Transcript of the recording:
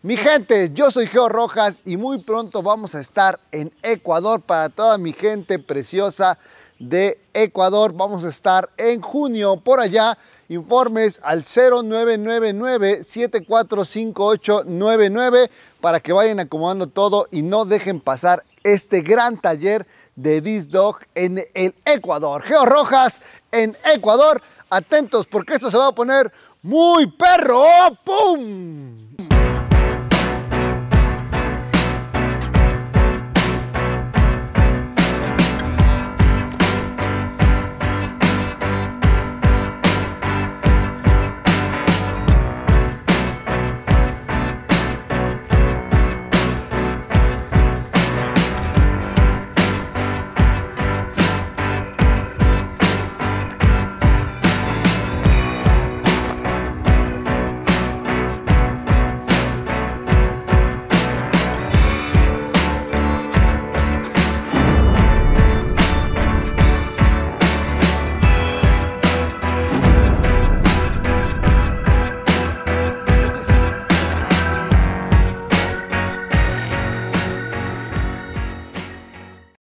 Mi gente, yo soy Geo Rojas y muy pronto vamos a estar en Ecuador para toda mi gente preciosa de Ecuador. Vamos a estar en junio por allá. Informes al 0999-745899 para que vayan acomodando todo y no dejen pasar este gran taller de This Dog en el Ecuador. Geo Rojas en Ecuador. Atentos porque esto se va a poner muy perro. ¡Pum!